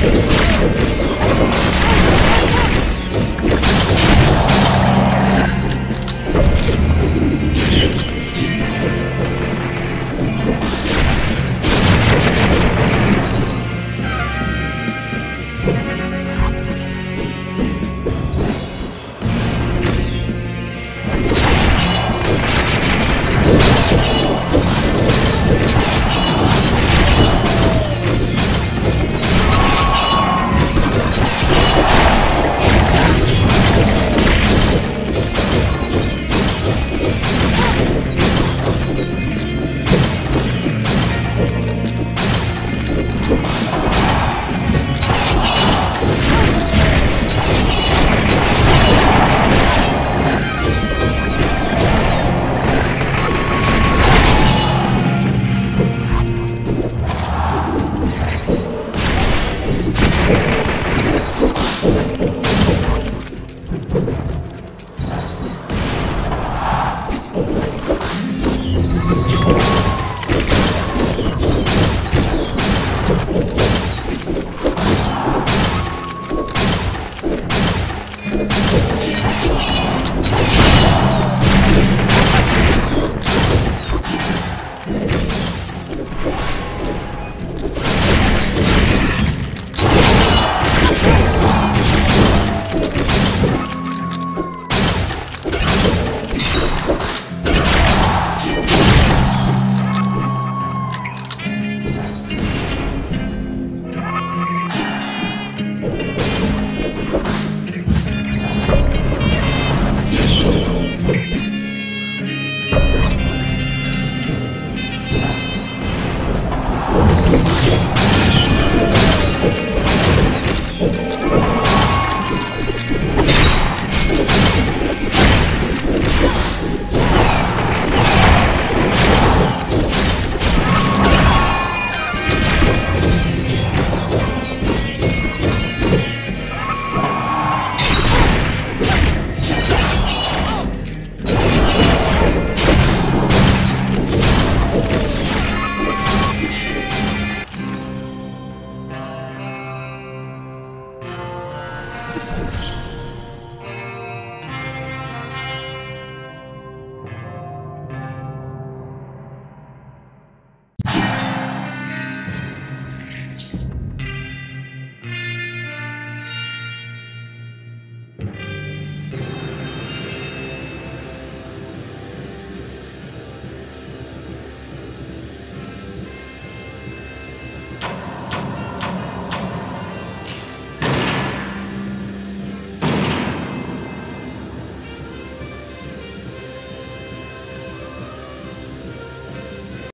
Let's go.